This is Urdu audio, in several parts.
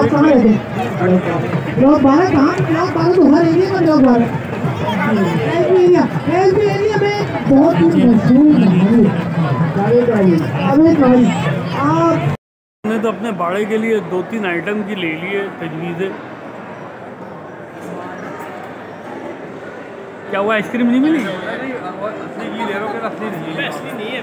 آپ کہاں رہتے بلاک بارہ کہاں بلاک بارہ تو ہر ایریا میں بلاک بارہ L P area L P area میں بہت کچھ مشہور ہے آپ نے تو اپنے باڑے کے لیے دو تین آئٹم کی لے لیے تجویزیں۔ کیا ہوا آئس کریم نہیں ملی؟ نہیں ہے۔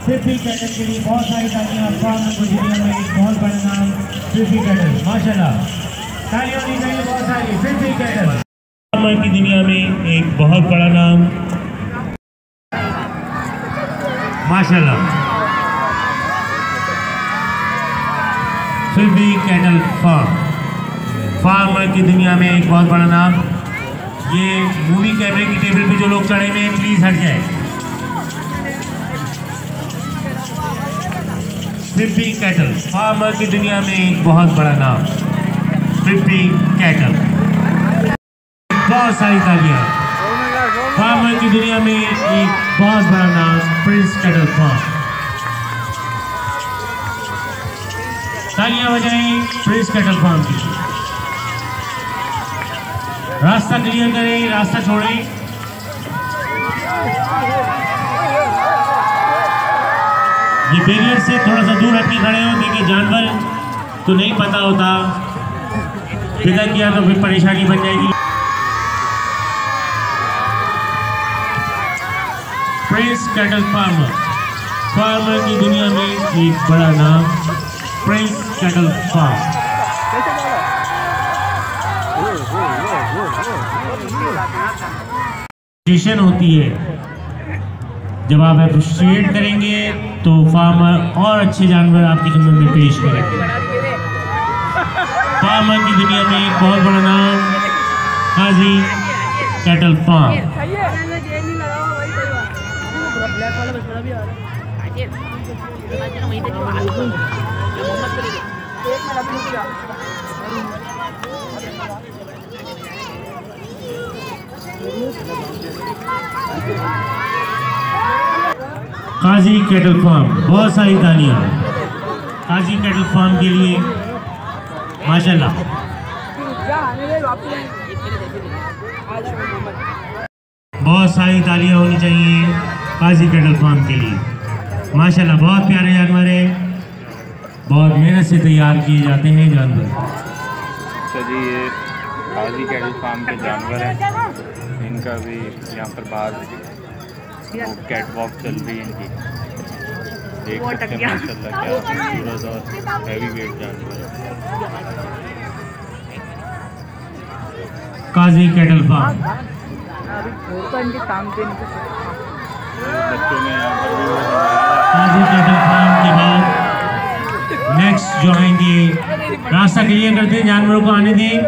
ففٹی کیڈل کے لیے بہت ساری تعلیم افغان کو دنیا میں ایک بہت بڑا نام ففٹی کیڈل ماشاء اللہ تعلیوں بہت ساری ففٹی کیڈل کی دنیا میں ایک بہت بڑا نام ماشاء اللہ فلوی کیٹل فارم فارم کی دنیا میں ایک بہت بڑا نام۔ یہ مووی کیمرے کی ٹیبل پہ جو لوگ چڑھے ہوئے ہیں پلیز ہٹ جائے فلپی کیٹل فارمر کی دنیا میں ایک بہت بڑا نام۔ فلپی کیٹل بہت ساری تعلیاں فارمر کی دنیا میں ایک بہت بڑا نام پرنس کیٹل فارم تالیاں بجائیں پریس کٹل فارم کی راستہ کلیئر کریں، راستہ چھوڑیں۔ یہ بیریئر سے تھوڑا سا دور ہٹ کے کھڑے ہوتے کہ جانور تو نہیں پتا ہوتا۔ پیدا کیا تو پھر پریشانی بن جائے گی۔ پرنس کیٹل فارمر فارمر کی دنیا میں ایک بڑا نام۔ Prince settle fast. پوزیشن ہوتی ہے جب آپ اپریشیٹ کریں گے تو فارمر اور اچھے جانور آپ کی خدمت میں پیش کریں گے فارمر کی دنیا میں ایک بہت بڑا نام Qazi cattle farm Thank you. Qazi cattle farm, بہت ساری دانیاں۔ قاضی کیٹل فارم کے لیے ماشاء اللہ بہت ساری تالیاں ہونی چاہیے قاضی کیٹل فارم کے لیے۔ ماشاء اللہ بہت پیارے جانور ہیں۔ بہت محنت سے تیار کیے جاتے ہیں جانور۔ اچھا یہ حاضی کیٹل فارم کے جانور ہیں۔ ان کا بھی یہاں پر باہر کیٹ واک چل رہی ہے ان کی۔ دیکھ سکتے ہیں ماشاء اللہ کیا خوبصورت اور ہیوی ویٹ جانور ہے قاضی کیٹل فارم بچوں نے یہاں پر قاضی کیٹل فارم کے بعد نیکسٹ جو آئیں گی راستہ کلیئر کرتے ہیں جانوروں کو آنے دیں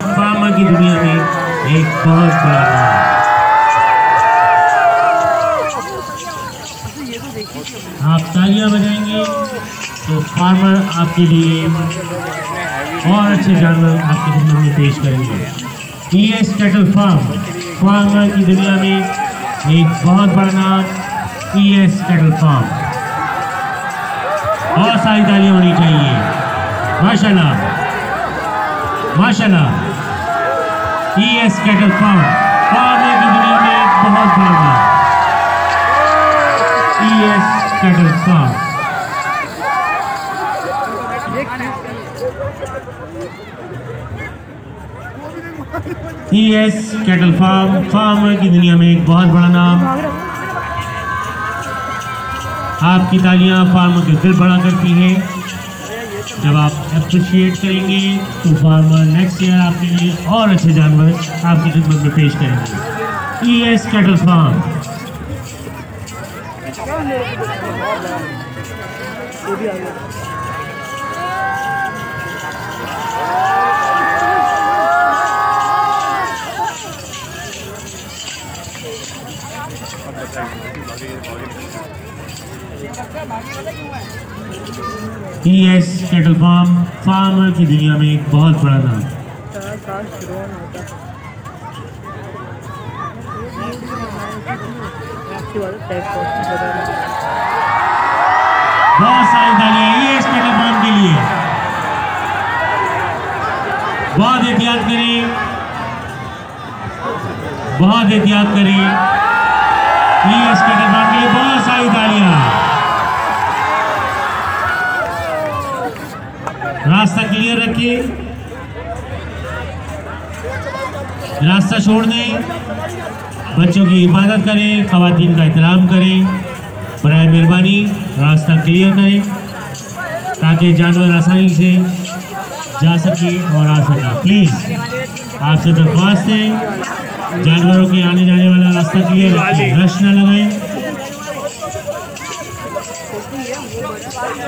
فارما کی دنیا میں ایک بہت بڑا آپ تالیاں بجائیں گے تو فارمر آپ کے لیے اور اچھے جانور آپ کی دنیا میں پیش کریں گے P S cattle farm farmer کی دنیا میں ایک بہت بڑا نام ایس کیٹل فارم بہت ساری تعلیم ہونی چاہیے ماشاءاللہ ماشاءاللہ ای ایس کیٹل فارم پودے کی دنیا میں ایک بہت بڑا نام E S cattle farm E S cattle farm farmer کی دنیا میں ایک بہت بڑا نام آپ کی تالیاں فارمر کے دل بڑا کرتی ہیں۔ جب آپ اپریشیٹ کریں گے تو فارمر نیکسٹ ایئر آپ کے لیے اور اچھے جانور آپ کی خدمت میں پیش کریں گے۔ E S cattle farm S cattle farm farmer کی دنیا میں ایک بہت بڑا نام ہے بہت ساری تالیاں ہے ایس کیٹل فارم کے لیے بہت احتیاط کریں بہت احتیاط کریں ای ایس کیٹل فارم کے لیے بہت ساری تالیاں راستہ کلیئر رکھیں راستہ چھوڑ دیں بچوں کی حفاظت کریں، خواتین کا احترام کریں۔ برائے مہربانی راستہ کلیئر کریں۔ تاکہ جانور آسانی سے جا سکے اور آ سکا۔ پلیز آپ سے درخواست ہیں جانوروں کے آنے جانے والا راستہ کلیر رکھیں نہ لگائیں۔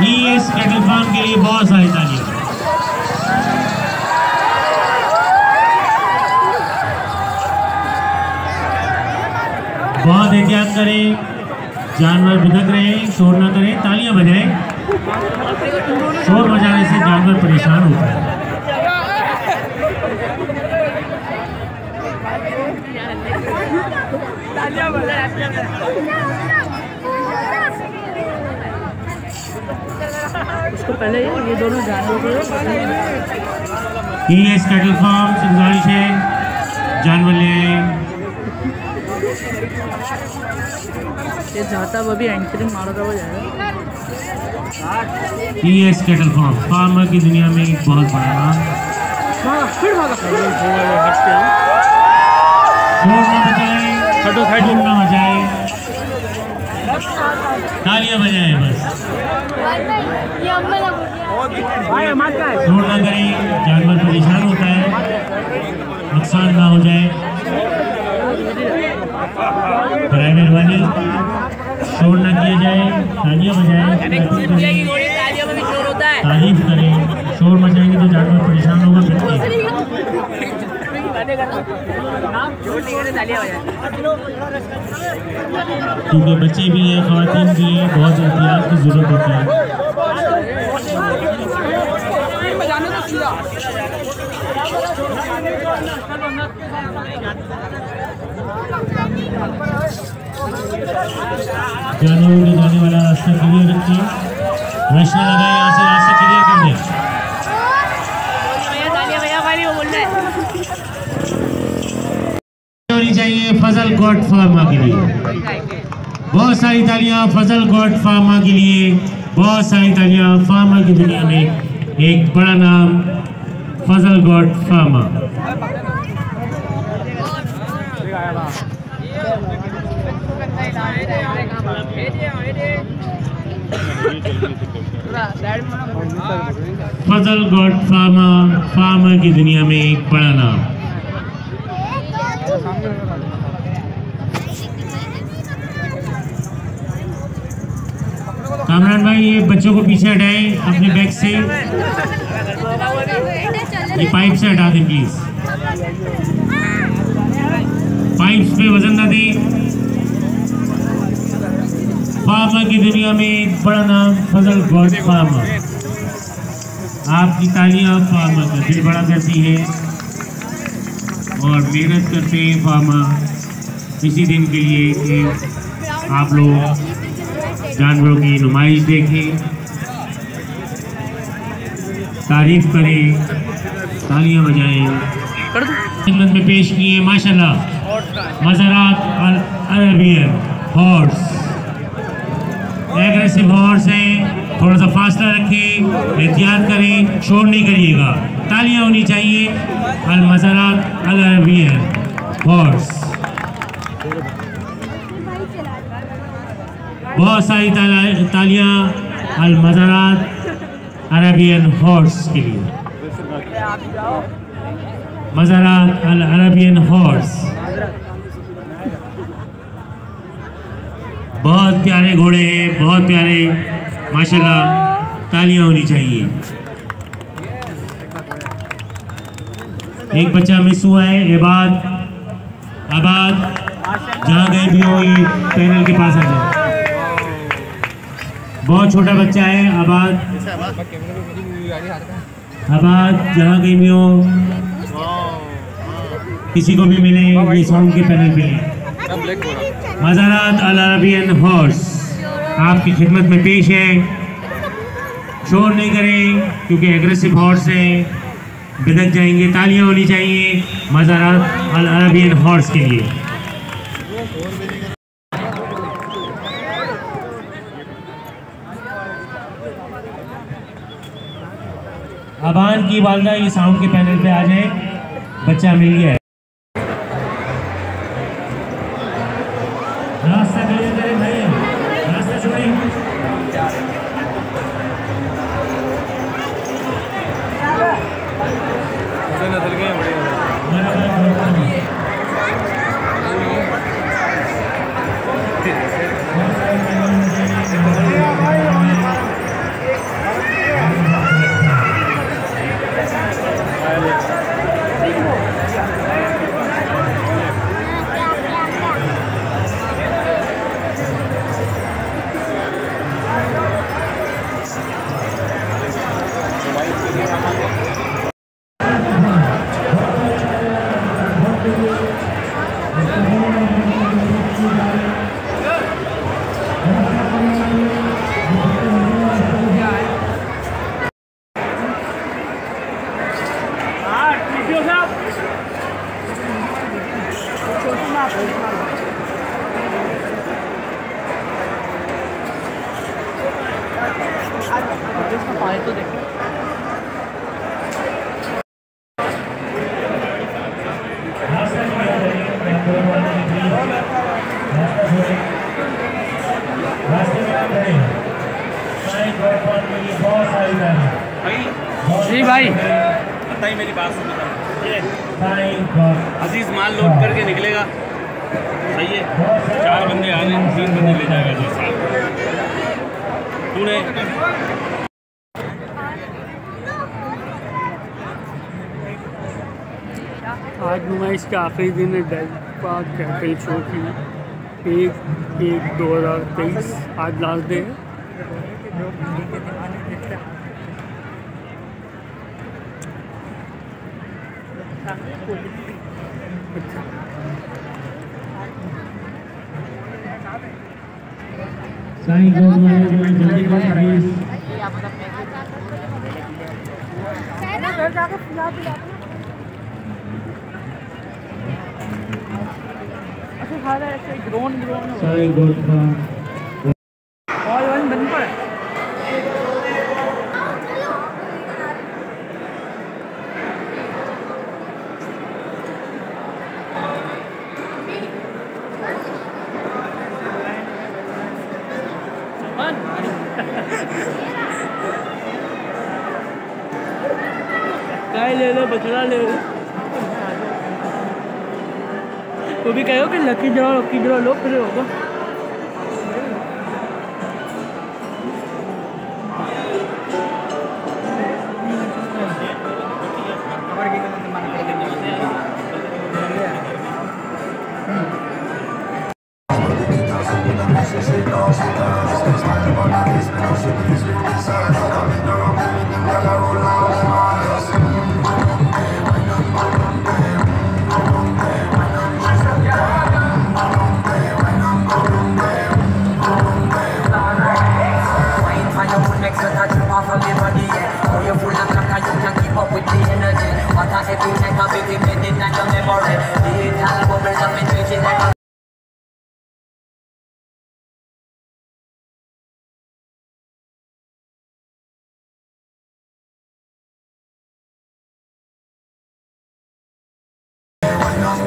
یہ اس کیٹل فارم کے لیے بہت ساری تعلیم۔ بہت احتیاط کریں، جانور بدک رہے ہیں شور نہ کریں، تالیاں بجائیں۔ شور بجانے سے جانور پریشان ہوتا ہے تالیاں بجائیں۔ اس جانور ایس کیٹل فارم سے جانور لے آئیں یہ جاتا وہ بھی اینکرنگ مارا تھا وہ جائے۔ کی ایس کیٹل فارم فارمر کی دنیا میں ایک بہت بڑا نام۔ ہاں، پھر بھاگا چھوڑنا بچائیں کھڑو کھڑو نہ بچائیں تالیاں بجائیں بس۔ نہ کریں جانور پریشان ہوتا ہے۔ نقصان نہ ہو جائے۔ برائے مہربانی شور نہ کیا جائے تالیاں بجائیں۔ تعریف کریں شور مچائیں گے تو جانور پریشان ہوگا۔ کیونکہ بچے بھی ہیں، خواتین بھی ہیں، بہت احتیاط کی ضرورت ہوتی ہے۔ جانے والا راستہ کلیئر رکھیے۔ ویشنو لگائے یہاں سے راستہ کلیئر کر دیں۔ ہونی چاہیے فضل گوٹ فارما کے لیے۔ بہت ساری تالیاں فضل گوٹ فارما کے لیے، بہت ساری تالیاں فارما کی دنیا میں۔ ایک بڑا نام فضل گوٹ فارما۔ فضل گوٹ فارما فارما کی دنیا میں ایک بڑا نام۔ کامران بھائی، یہ بچوں کو پیچھے ہٹائیں اپنے بیگ سے۔ یہ پائپ سے ہٹا دیں پلیز پائپس پہ وزن نہ دیں۔ فاما کی دنیا میں ایک بڑا نام، فضل گوڈ فاما آپ کی تعلیم فاما کا دل بڑا کرتی ہے۔ اور محنت کرتے ہیں فاما اسی دن کے لیے کہ آپ لوگ جانوروں کی نمائش دیکھیں۔ تعریف کریں۔ تالیاں بجائیں۔ خدمت میں پیش کیے، ماشاءاللہ۔ مزارات عربیئن ہارس ایگریسو ہارس ہیں۔ تھوڑا سا فاصلہ رکھیں، احتیاط کریں، شور نہیں کریے گا۔ تالیاں ہونی چاہیے۔ المزارات العربیئن ہارس بہت ساری تالیاں، المزارات، عربین ہارس کے لیے۔ مزارات، العربین ہارس بہت پیارے گھوڑے ہیں، بہت پیارے، ماشاءاللہ، تالیاں ہونی چاہیے۔ ایک بچہ مس ہوا ہے، عباد عباد جہاں گئے بھی ہوئی، پینل کے پاس آ جائے بہت چھوٹا بچہ ہے، آباد۔ آباد، جہاں کہیں بھی ہو، کسی کو بھی ملے، یہ سانگ کے پینل پہ۔ لیں مزارات العربین ہارس آپ کی خدمت میں پیش ہے۔ شور نہیں کریں، کیونکہ ایگریسو ہارس ہیں۔ بدک جائیں گے، تالیاں ہونی چاہیے۔ مزارات العربین ہارس کے لیے۔ ابان کی والدہ یہ ساؤنڈ کے پینل پہ آ جائیں بچہ مل گیا ہے۔ تو دیکھیں۔ جی بھائی۔ میری بات عزیز مال لوٹ کر کے نکلے گا۔ صحیح ہے۔ چار بندے آ رہے ہیں تین بندے لے جائے گا جی، سال تو نے آج نمائش کے آخری دن پاک کیپل شو کی ایک ایک دو ہزار تیئیس آج لاسٹ ڈے ہے۔ جا دکھا رہا ہے ایسے گرون گرون اور ون بن پر لے لو Porque creo que la Kindra, Kindra no, pero no. Thank.